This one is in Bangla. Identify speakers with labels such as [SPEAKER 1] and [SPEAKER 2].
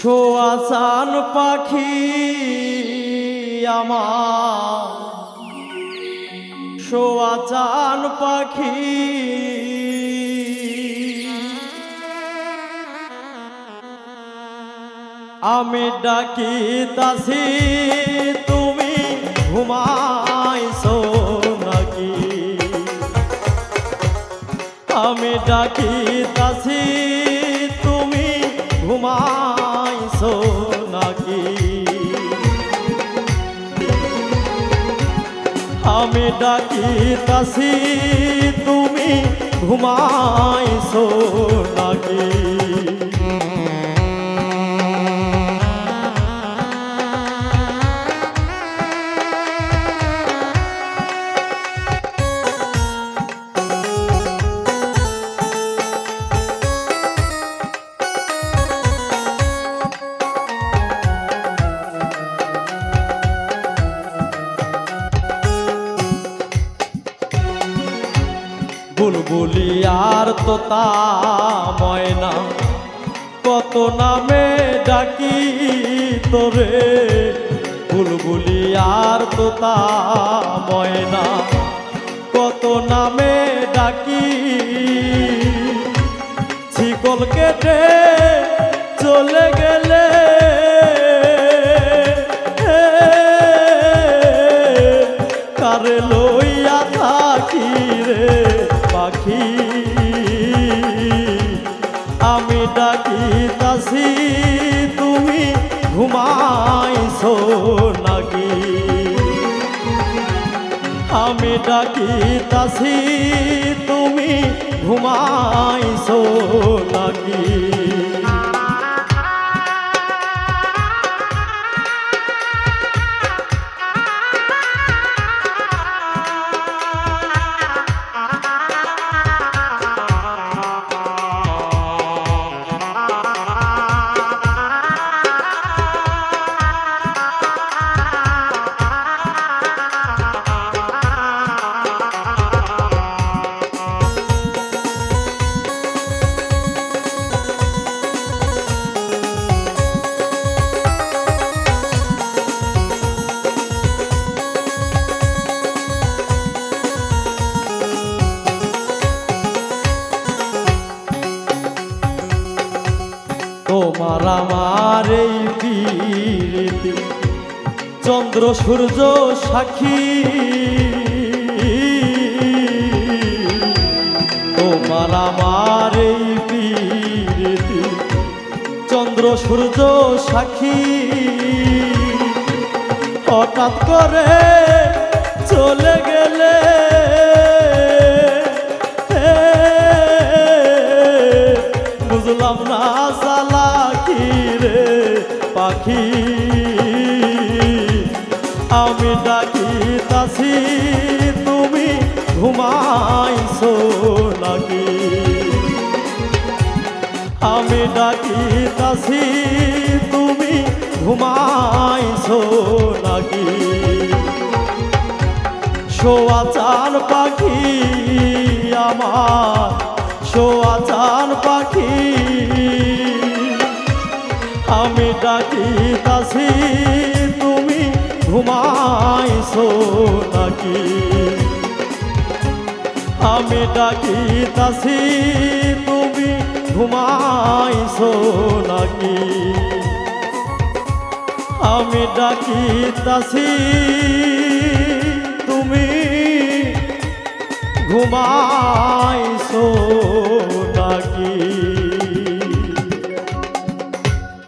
[SPEAKER 1] শোয়াচান পাখি আমার। শোয়াচান পাখি। আমি ডাকি তাসি তুমি ঘুমাইছো নাকি? আমি ডাকি তাসি আমি ডাকি তাসি তুমি ঘুমাইছো নাকি? বুলবুলি আর তোতা ময়না কত নামে ডাকি তোরে বুলবুলি আর তোতা ময়না কত নামে ডাকি শিকল কেটে চলে গেলে কারে আমি ডাকি তাসি তুমি ঘুমাইছ নাকি? আমি ডাকি তাসি তুমি ঘুমাইছ নাকি? তোমার আমার এই চন্দ্র, সূর্য, সাক্ষী। তোমার আমার এই প্রীতি চন্দ্র, সূর্য, সাক্ষী। হঠাৎ করে চলে গেলে পাখি আমি ডাকি তাসি তুমি ঘুমাইছো নাকি? আমি ডাকি তাসি তুমি ঘুমাইছো নাকি? শোয়া চান পাখি আমার, শোয়া চান পাখি। আমি ডাকি তাসি তুমি ঘুমাইছো নাকি? আমি ডাকি তাসি তুমি ঘুমাইছো নাকি? আমি ডাকি তাসি তুমি ঘুমাইছো